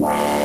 Wow.